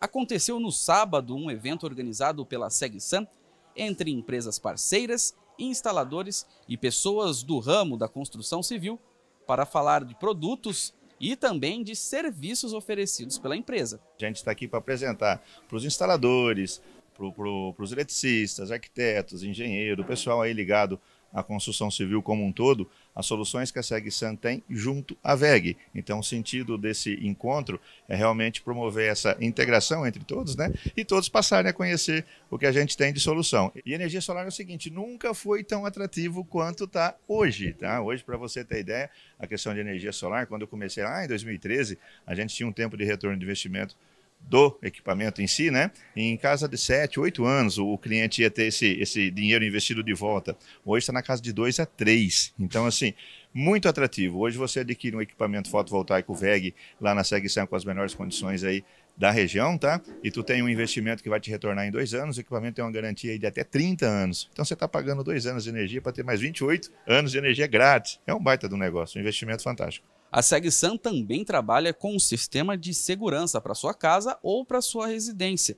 Aconteceu no sábado um evento organizado pela SegSan entre empresas parceiras, instaladores e pessoas do ramo da construção civil para falar de produtos e também de serviços oferecidos pela empresa. A gente está aqui para apresentar para os instaladores, para pro, os eletricistas, arquitetos, engenheiros, o pessoal aí ligado à construção civil como um todo, as soluções que a SegSan tem junto à VEG. Então, o sentido desse encontro é realmente promover essa integração entre todos, né? E todos passarem a conhecer o que a gente tem de solução. E energia solar é o seguinte, nunca foi tão atrativo quanto está hoje, tá? Hoje, para você ter ideia, a questão de energia solar, quando eu comecei lá em 2013, a gente tinha um tempo de retorno de investimento do equipamento em si, né? Em casa de 7, 8 anos, o cliente ia ter esse, esse dinheiro investido de volta. Hoje está na casa de 2 a 3. Então, assim, muito atrativo. Hoje você adquire um equipamento fotovoltaico VEG lá na SegSam com as melhores condições aí da região, tá? E tu tem um investimento que vai te retornar em dois anos, o equipamento tem uma garantia de até 30 anos. Então você está pagando dois anos de energia para ter mais 28 anos de energia grátis. É um baita do negócio, um investimento fantástico. A SegSan também trabalha com um sistema de segurança para sua casa ou para sua residência.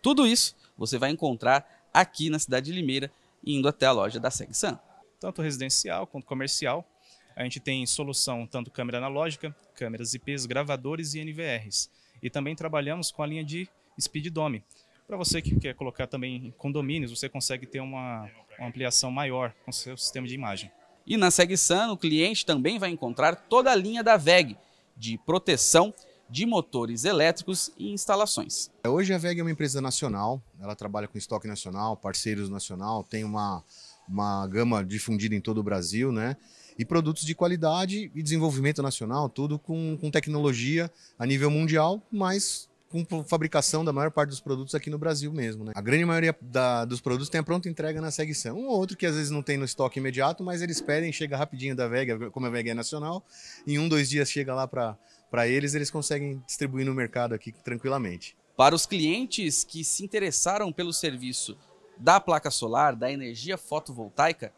Tudo isso você vai encontrar aqui na cidade de Limeira, indo até a loja da SegSan. Tanto residencial quanto comercial. A gente tem solução tanto câmera analógica, câmeras IPs, gravadores e NVRs. E também trabalhamos com a linha de Speed Dome. Para você que quer colocar também condomínios, você consegue ter uma, uma ampliação maior com o seu sistema de imagem. E na SegSan, o cliente também vai encontrar toda a linha da VEG, de proteção de motores elétricos e instalações. Hoje a VEG é uma empresa nacional, ela trabalha com estoque nacional, parceiros nacional, tem uma, uma gama difundida em todo o Brasil, né? E produtos de qualidade e desenvolvimento nacional, tudo com, com tecnologia a nível mundial, mas com fabricação da maior parte dos produtos aqui no Brasil mesmo. Né? A grande maioria da, dos produtos tem a pronta entrega na Segção. Um ou outro que às vezes não tem no estoque imediato, mas eles pedem, chega rapidinho da Vega, como a Vega é nacional, em um, dois dias chega lá para eles, eles conseguem distribuir no mercado aqui tranquilamente. Para os clientes que se interessaram pelo serviço da placa solar, da energia fotovoltaica,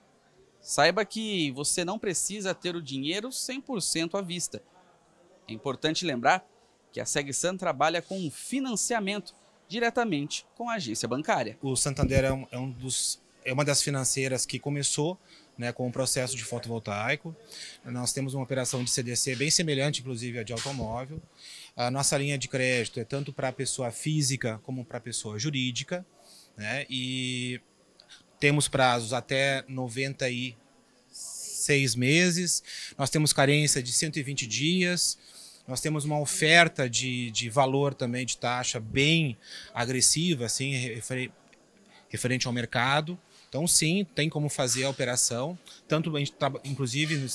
saiba que você não precisa ter o dinheiro 100% à vista. É importante lembrar que a SegSan trabalha com financiamento diretamente com a agência bancária. O Santander é, um, é, um dos, é uma das financeiras que começou né, com o processo de fotovoltaico. Nós temos uma operação de CDC bem semelhante, inclusive, à de automóvel. A nossa linha de crédito é tanto para a pessoa física como para a pessoa jurídica. Né, e temos prazos até 96 meses. Nós temos carência de 120 dias. Nós temos uma oferta de, de valor também de taxa bem agressiva, assim, refer, referente ao mercado. Então, sim, tem como fazer a operação. Tanto a gente, inclusive,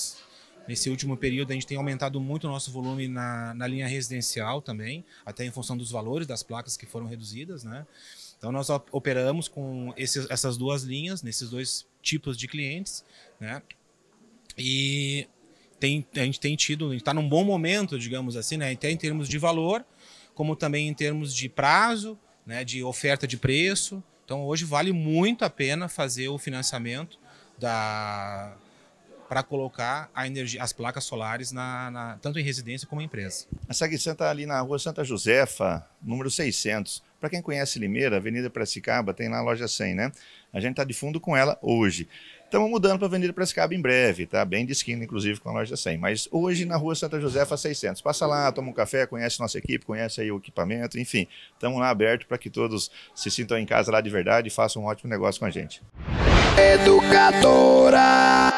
nesse último período, a gente tem aumentado muito o nosso volume na, na linha residencial também, até em função dos valores das placas que foram reduzidas, né? Então, nós operamos com esses, essas duas linhas, nesses dois tipos de clientes, né? E tem, a gente tem tido, está num bom momento, digamos assim, né? até em termos de valor, como também em termos de prazo, né? de oferta de preço. Então hoje vale muito a pena fazer o financiamento da para colocar a energia, as placas solares na, na, tanto em residência como em empresa. A Saguiçã está ali na rua Santa Josefa, número 600. Para quem conhece Limeira, Avenida Piracicaba, tem lá a loja 100, né? A gente está de fundo com ela hoje. Estamos mudando para a Avenida Piracicaba em breve, tá? Bem de esquina, inclusive, com a loja 100. Mas hoje na rua Santa Josefa 600. Passa lá, toma um café, conhece nossa equipe, conhece aí o equipamento, enfim. Estamos lá aberto para que todos se sintam em casa lá de verdade e façam um ótimo negócio com a gente. Educadora